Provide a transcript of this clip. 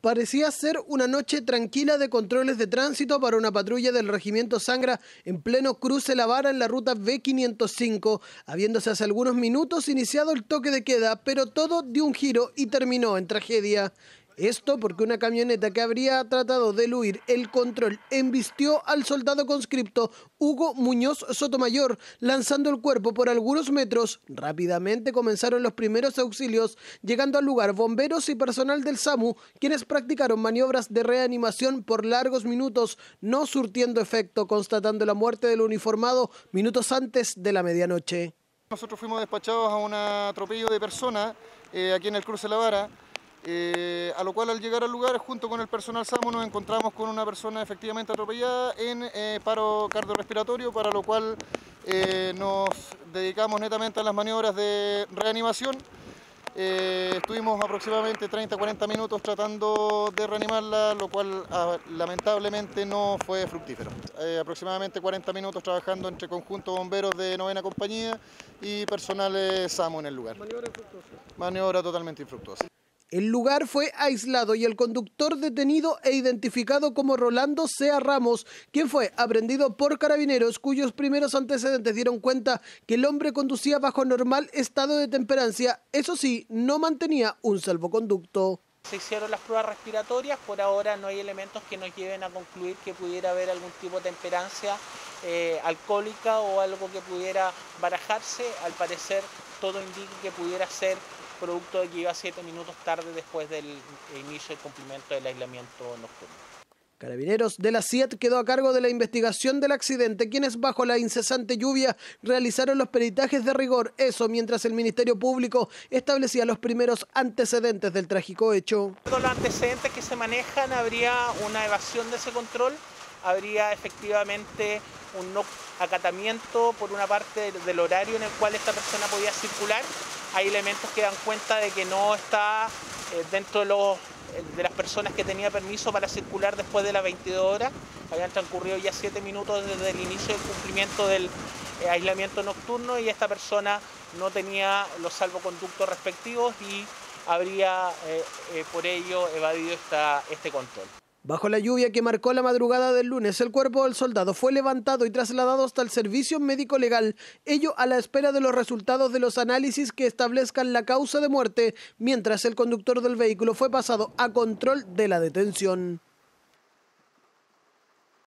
Parecía ser una noche tranquila de controles de tránsito para una patrulla del regimiento Sangra en pleno cruce La Vara en la ruta B505, habiéndose hace algunos minutos iniciado el toque de queda, pero todo dio un giro y terminó en tragedia. Esto porque una camioneta que habría tratado de eludir el control embistió al soldado conscripto Hugo Muñoz Sotomayor, lanzando el cuerpo por algunos metros. Rápidamente comenzaron los primeros auxilios, llegando al lugar bomberos y personal del SAMU, quienes practicaron maniobras de reanimación por largos minutos, no surtiendo efecto, constatando la muerte del uniformado minutos antes de la medianoche. Nosotros fuimos despachados a un atropello de personas eh, aquí en el cruce La Vara. Eh, a lo cual al llegar al lugar, junto con el personal SAMU, nos encontramos con una persona efectivamente atropellada en eh, paro cardiorrespiratorio, para lo cual eh, nos dedicamos netamente a las maniobras de reanimación. estuvimos aproximadamente 30-40 minutos tratando de reanimarla, lo cual ah, lamentablemente no fue fructífero. aproximadamente 40 minutos trabajando entre conjuntos bomberos de novena compañía y personal SAMU en el lugar. Maniobra infructuosa. Maniobra totalmente infructuosa. El lugar fue aislado y el conductor detenido e identificado como Rolando Sea Ramos, quien fue aprendido por carabineros cuyos primeros antecedentes dieron cuenta que el hombre conducía bajo normal estado de temperancia, eso sí, no mantenía un salvoconducto. Se hicieron las pruebas respiratorias, por ahora no hay elementos que nos lleven a concluir que pudiera haber algún tipo de temperancia eh, alcohólica o algo que pudiera barajarse. Al parecer todo indica que pudiera ser producto de que iba siete minutos tarde después del inicio del cumplimiento del aislamiento nocturno. Carabineros de la CIET quedó a cargo de la investigación del accidente, quienes bajo la incesante lluvia realizaron los peritajes de rigor, eso mientras el Ministerio Público establecía los primeros antecedentes del trágico hecho. Los antecedentes que se manejan, habría una evasión de ese control, habría efectivamente un no acatamiento por una parte del horario en el cual esta persona podía circular hay elementos que dan cuenta de que no está eh, dentro eh, de las personas que tenía permiso para circular después de las 22 horas. Habían transcurrido ya 7 minutos desde el inicio del cumplimiento del eh, aislamiento nocturno y esta persona no tenía los salvoconductos respectivos y habría por ello evadido esta, este control. Bajo la lluvia que marcó la madrugada del lunes, el cuerpo del soldado fue levantado y trasladado hasta el servicio médico legal, ello a la espera de los resultados de los análisis que establezcan la causa de muerte, mientras el conductor del vehículo fue pasado a control de la detención.